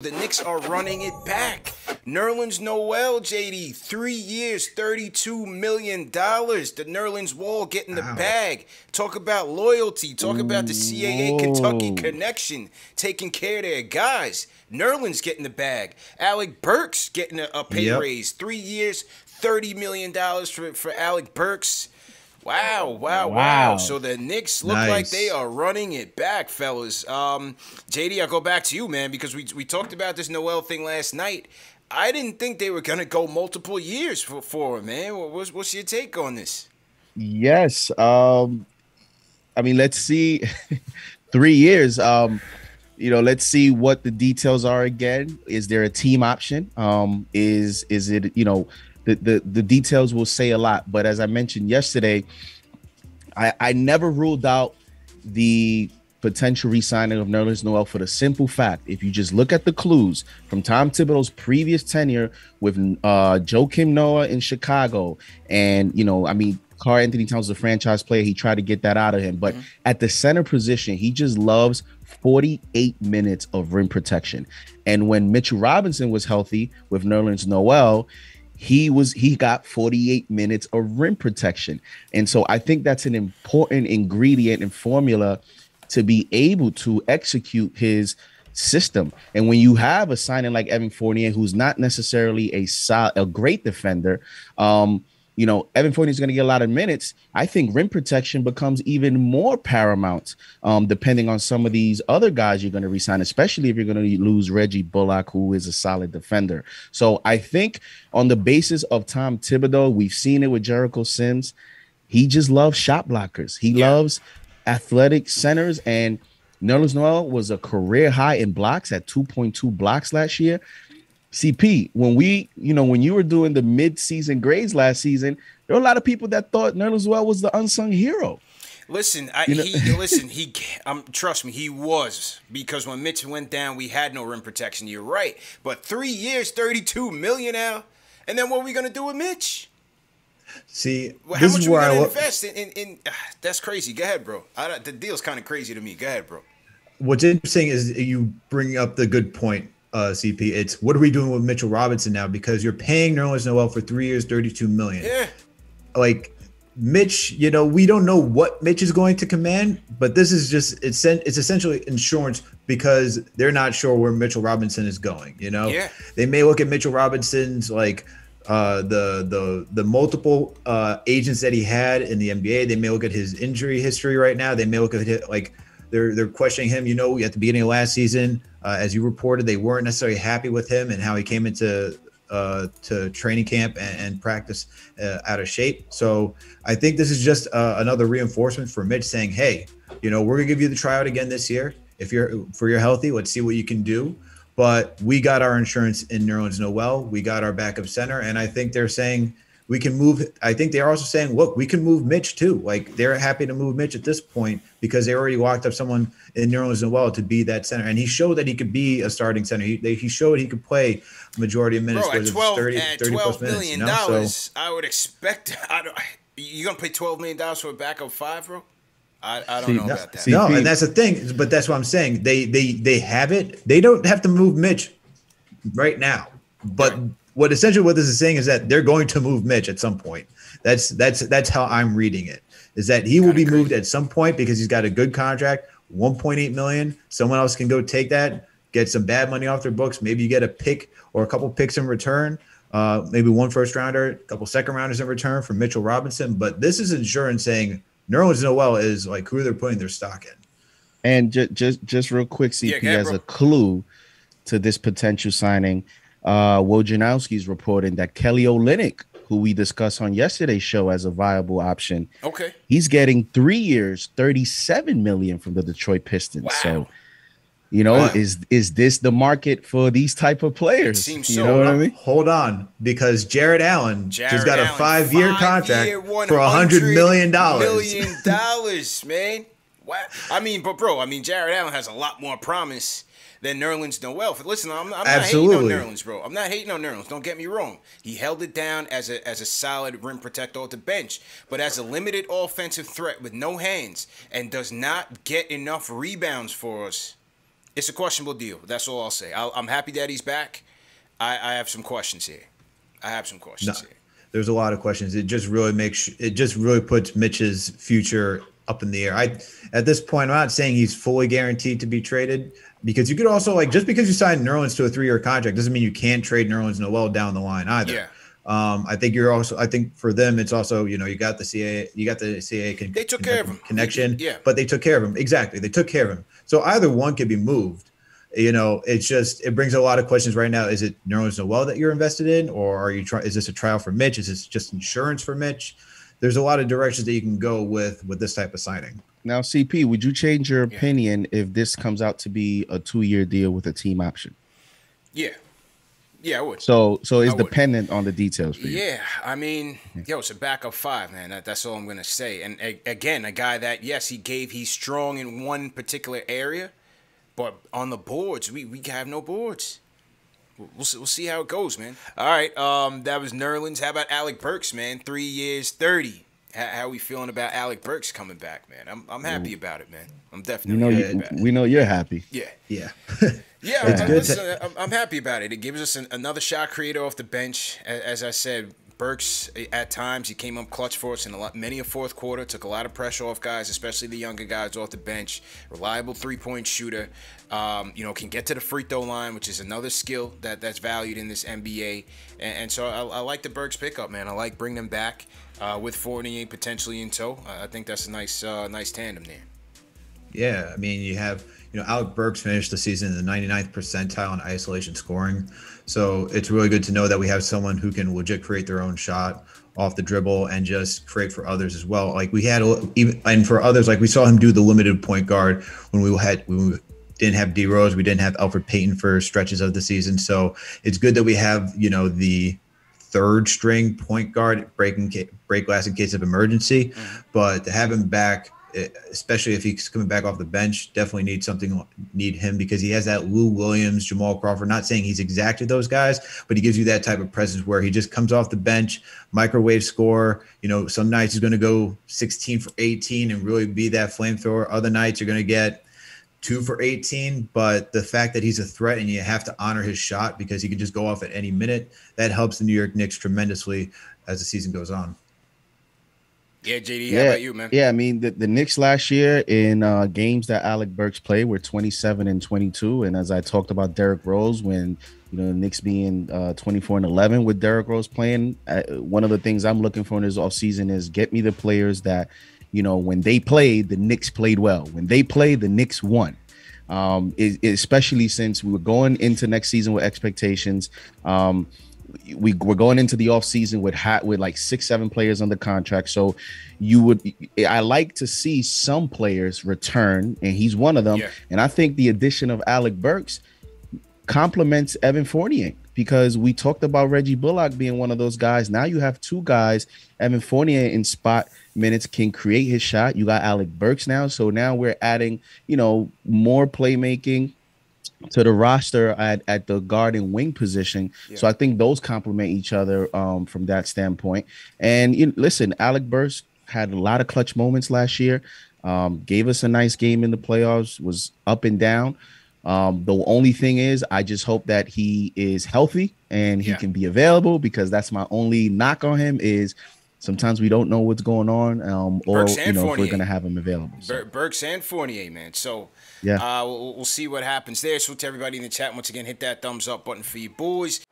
The Knicks are running it back. Nerlens Noel, JD, three years, $32 million. The Nerlens Wall getting the bag. Talk about loyalty. Talk about the CAA Kentucky connection, taking care of their guys. Nerlens getting the bag. Alec Burks getting a, a pay Yep. raise. Three years, $30 million for, for Alec Burks. Wow, wow, wow, Wow. So the Knicks look like they are running it back, fellas. Um, JD, I'll go back to you, man, because we we talked about this Noel thing last night. I didn't think they were gonna go multiple years for, for him, man. What's, what's your take on this? Yes. Um, I mean, let's see. Three years. Um, you know, let's see what the details are again. Is there a team option? Um, is is it you know the the the details will say a lot. But as I mentioned yesterday, I I never ruled out the potential re-signing of Nerlens Noel for the simple fact if you just look at the clues from Tom Thibodeau's previous tenure with uh Joakim Noah in Chicago and you know I mean Karl-Anthony Towns is a franchise player he tried to get that out of him but at the center position he just loves 48 minutes of rim protection and when Mitchell Robinson was healthy with Nerlens Noel he was he got 48 minutes of rim protection. And so i think that's an important ingredient and formula to be able to execute his system. And when you have a signing like evan fournier who's not necessarily a sol- a great defender um you know evan fournier is going to get a lot of minutes i think rim protection becomes even more paramount um depending on some of these other guys you're going to resign especially if you're going to lose reggie bullock who is a solid defender so i think on the basis of tom thibodeau we've seen it with jericho sims he just loves shot blockers he Yeah. loves athletic centers and Nerlens Noel was a career high in blocks at 2.2 blocks last year. CP, when we, you know, when you were doing the mid-season grades last season, there were a lot of people that thought Nerlens Noel was the unsung hero. Listen, I, know- he listen. He, um, trust me, he was because when Mitch went down, we had no rim protection. You're right, but three years, thirty-two million now, and then what are we gonna do with Mitch? See, Well, how this much is are we gonna wa- invest in? in, in ah, that's crazy. Go ahead, bro. I, the deal's kind of crazy to me. Go ahead, bro. what's interesting is you bring up the good point, uh, CP. It's what are we doing with Mitchell Robinson now? Because you're paying Nerlens Noel for three years, thirty-two million. Yeah. Like Mitch, you know, we don't know what Mitch is going to command, but this is just it's it's essentially insurance because they're not sure where Mitchell Robinson is going. You know, Yeah. they may look at Mitchell Robinson's like uh, the the the multiple uh, agents that he had in the NBA. They may look at his injury history right now. They may look at it like they're they're questioning him. You know, at the beginning of last season, uh, as you reported, they weren't necessarily happy with him and how he came into uh, to training camp and, and practice uh, out of shape. So I think this is just uh, another reinforcement for Mitch saying, "Hey, you know, we're gonna give you the tryout again this year. If you're for you're healthy, let's see what you can do." But we got our insurance in Nerlens Noel. We got our backup center, and I think they're saying we can move. I think they're also saying, look, we can move Mitch too. Like they're happy to move Mitch at this point because they already locked up someone in Nerlens Noel to be that center, and he showed that he could be a starting center. He they, he showed he could play majority of minutes, Bro, at whether it's 12, 30, at 30 plus twelve minutes. million You know? So dollars, I would expect. I don't. You gonna pay twelve million dollars for a backup five, bro? I, I don't See, know no- about that. see- no, and that's the thing. But that's what I'm saying. They they they have it. They don't have to move Mitch right now. But Right. What essentially what this is saying is that they're going to move Mitch at some point. That's that's that's how I'm reading it. Is that he will be Kinda moved at some point because he's got a good contract, 1.8 million. Someone else can go take that, get some bad money off their books. Maybe you get a pick or a couple picks in return. Uh, maybe one first rounder, a couple second rounders in return for Mitchell Robinson. But this is insurance saying Nerlens Noel is like who they're putting their stock in. And ju- just just real quick, CP, Yeah, as a clue to this potential signing, uh, Wojnarowski's reporting that Kelly Olynyk, who we discussed on yesterday's show as a viable option, Okay. he's getting three years, thirty-seven million from the Detroit Pistons. Wow. So, you know, Wow. is is this the market for these type of players? seems you so. know what I mean? Hold on, because Jarrett Allen Jarrett just got a five-year contract five-year, for a hundred million dollars. Million dollars, man. Wow. I mean, but bro, I mean, Jarrett Allen has a lot more promise than Nerlens Noel. Listen, I'm, I'm not hating on Nerlens, bro. I'm not hating on Nerlens. Don't get me wrong. He held it down as a as a solid rim protector at the bench, but as a limited offensive threat with no hands and does not get enough rebounds for us. it's a questionable deal. That's all I'll say. i am happy that he's back. I, I have some questions here. I have some questions no, here. There's a lot of questions. It just really makes it just really puts Mitch's future up in the air. I at this point, I'm not saying he's fully guaranteed to be traded because you could also like just because you signed Nerlens to a three year contract doesn't mean you can't trade Nerlens Noel down the line either. Yeah. Um, I think you're also. I think for them, it's also you know you got the CA, you got the CA. Con- they took care of him connection. Yeah, but they took care of him exactly. They took care of him. So either one could be moved. You know, it's just it brings a lot of questions right now. Is it Nerlens Noel that you're invested in, or are you trying? Is this a trial for Mitch? Is this just insurance for Mitch? There's a lot of directions that you can go with with this type of signing. Now, CP, would you change your opinion yeah. if this comes out to be a two year deal with a team option? Yeah, yeah, I would. So, so it's dependent on the details for you. Yeah, I mean, yo, it's a backup five, man. That, that's all I'm gonna say. And a, again, a guy that yes, he gave, he's strong in one particular area, but on the boards, we we have no boards. We'll, we'll, we'll see how it goes, man. All right, um, that was Nerlens. How about Alec Burks, man? Three years, thirty. How, how we feeling about Alec Burks coming back, man? I'm I'm happy about it, man. I'm definitely. You know, you, we know you're happy. Yeah, yeah. Yeah, I'm, listen, I'm, I'm, happy about it. It gives us an, another shot creator off the bench. As, as, I said, Burks at times he came up clutch for us in a lot, many a fourth quarter. Took a lot of pressure off guys, especially the younger guys off the bench. Reliable three point shooter. Um, you know, can get to the free throw line, which is another skill that that's valued in this NBA. And, and so I, I, like the Burks pickup, man. I like bringing them back uh, with Fournier potentially in tow. I think that's a nice, uh, nice tandem there. Yeah, I mean, you have you know, Alec Burks finished the season in the 99th percentile in isolation scoring. So it's really good to know that we have someone who can legit create their own shot off the dribble and just create for others as well. Like we had even and for others, like we saw him do the limited point guard when we had when we didn't have D Rose, we didn't have Elfrid Payton for stretches of the season. So it's good that we have you know the third string point guard breaking break glass in case of emergency, mm-hmm. but to have him back especially if he's coming back off the bench, definitely need something need him because he has that Lou Williams, Jamal Crawford. Not saying he's exactly those guys, but he gives you that type of presence where he just comes off the bench, microwave score. You know, some nights he's going to go 16 for 18 and really be that flamethrower. Other nights you're going to get two for 18. But the fact that he's a threat and you have to honor his shot because he can just go off at any minute, that helps the New York Knicks tremendously as the season goes on. Yeah, JD, yeah, how about you, man? Yeah, I mean the, the Knicks last year in uh, games that Alec Burks played were 27 and 22. And as I talked about Derrick Rose, when you know the Knicks being uh, 24 and 11 with Derrick Rose playing, uh, one of the things I'm looking for in this offseason is get me the players that, you know, when they played, the Knicks played well. When they played, the Knicks won. Um, it, especially since we were going into next season with expectations. Um, we we're going into the off season with hat with like six seven players under contract. So you would i like to see some players return and he's one of them. Yeah. and i think the addition of alec burks complements evan fournier because we talked about reggie bullock being one of those guys. Now you have two guys evan fournier in spot minutes can create his shot. You got alec burks now. So now we're adding you know more playmaking to the roster at, at the guard and wing position. Yeah. So I think those complement each other um, from that standpoint. And you, listen, Alec Burks had a lot of clutch moments last year. Um, gave us a nice game in the playoffs. Was up and down. Um, the only thing is, I just hope that he is healthy and he yeah. can be available because that's my only knock on him. Is sometimes we don't know what's going on, um, or you know, if we're gonna have him available. So. Burks and Fournier, man. So yeah, uh, we'll, we'll, see what happens there. So to everybody in the chat, once again, hit that thumbs up button for you boys.